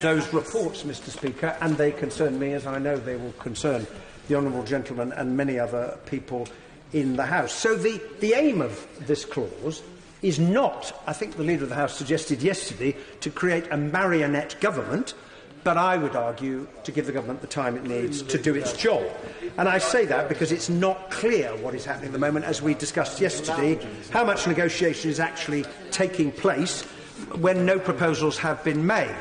those reports, Mr Speaker, and they concern me, as I know they will concern the honourable gentleman and many other people in the House. So the, the aim of this clause is not, I think the Leader of the House suggested yesterday, to create a marionette government, but I would argue to give the government the time it needs to do its job. And I say that because it's not clear what is happening at the moment, as we discussed yesterday, how much negotiation is actually taking place when no proposals have been made.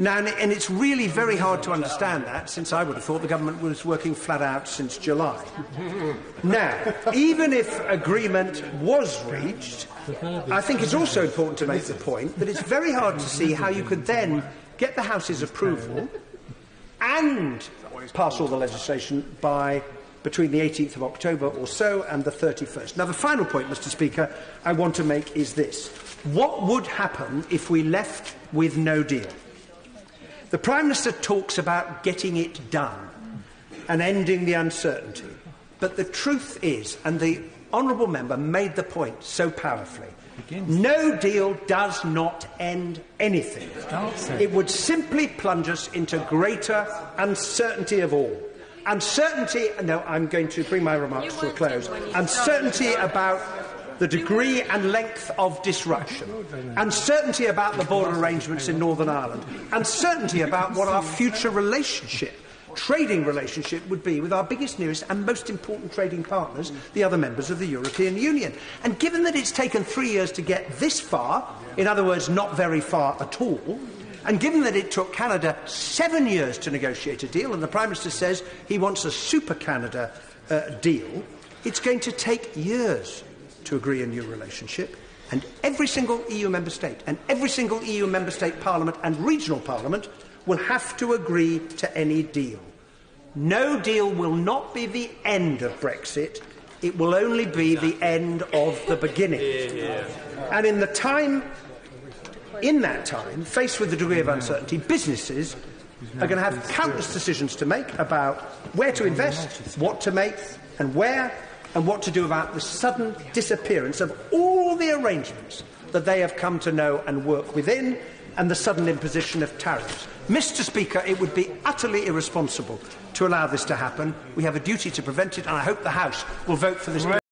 Now, and it's really very hard to understand that, since I would have thought the government was working flat out since July. now, even if agreement was reached, I think it's also important to make the point that it's very hard to see how you could then get the House's approval and pass all the legislation by between the 18th of October or so and the 31st. Now, the final point, Mr Speaker, I want to make is this. What would happen if we left with no deal? The Prime Minister talks about getting it done and ending the uncertainty. But the truth is, and the Honourable Member made the point so powerfully, no deal does not end anything. It would simply plunge us into greater uncertainty of all. Uncertainty, no, I'm going to bring my remarks to a close. Uncertainty about the degree and length of disruption, uncertainty about the border arrangements in Northern Ireland, uncertainty about what our future relationship trading relationship would be with our biggest, nearest and most important trading partners, the other members of the European Union. And given that it's taken three years to get this far, in other words, not very far at all, and given that it took Canada seven years to negotiate a deal, and the Prime Minister says he wants a super Canada uh, deal, it's going to take years to agree a new relationship, and every single EU member state and every single EU member state parliament and regional parliament will have to agree to any deal. No deal will not be the end of Brexit, it will only be the end of the beginning. And in the time, in that time, faced with the degree of uncertainty, businesses are going to have countless decisions to make about where to invest, what to make, and where, and what to do about the sudden disappearance of all the arrangements that they have come to know and work within and the sudden imposition of tariffs. Mr Speaker, it would be utterly irresponsible to allow this to happen. We have a duty to prevent it, and I hope the House will vote for this.